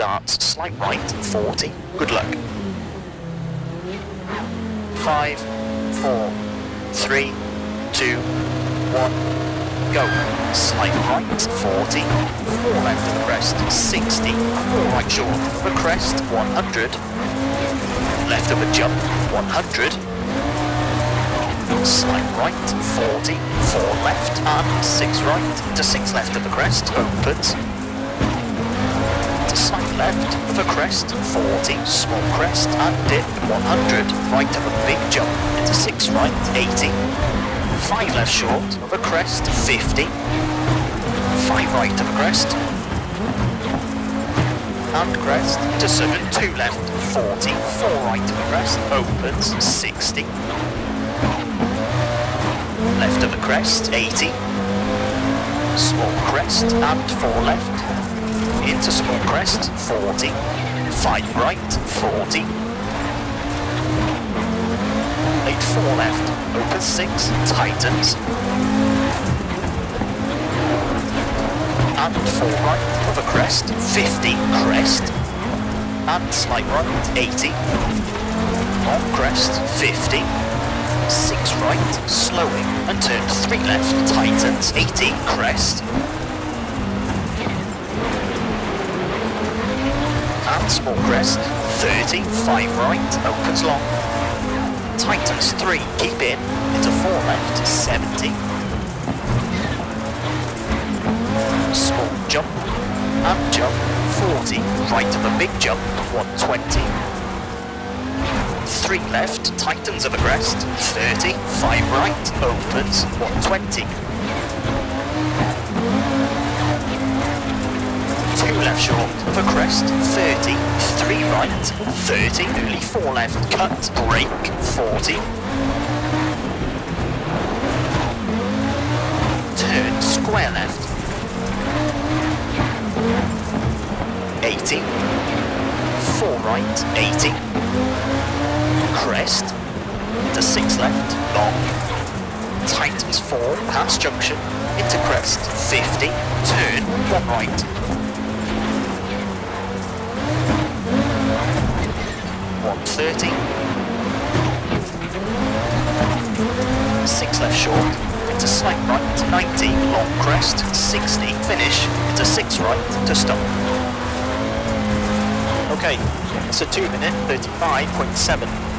starts slight right, 40. Good luck. Five, four, three, two, one, go. Slight right, 40. Four left of the crest, 60. Four right short of a crest, 100. Left of a jump, 100. Slight right, 40. Four left and six right to six left of the crest, opens slight left of a crest, 40, small crest and dip, 100, right of a big jump into 6 right, 80, 5 left short of a crest, 50, 5 right of a crest, and crest to 7, 2 left, 40, 4 right of a crest, opens, 60, left of a crest, 80, small crest and 4 left, into small crest, 40, 5 right, 40, 8 4 left, open 6, tightens, and 4 right over crest, 50, crest, and slight right, 80, on crest, 50, 6 right, slowing, and turn 3 left, tightens, 80, crest, small crest, 30, 5 right, opens long, tightens 3, keep in, into 4 left, 70, small jump, and jump, 40, right of a big jump, 120, 3 left, tightens of a crest, 30, 5 right, opens, 120, two left short. A crest, 30, three right, 30, only four left, cut, brake, 40. Turn square left, 80, four right, 80, crest, to six left, long, tightens four, past junction, into crest, 50, turn, one right, 130. 6 left short, into slight right, 90, long crest, 60, finish, into 6 right, to stop. Okay, it's a 2 minute. 35.7.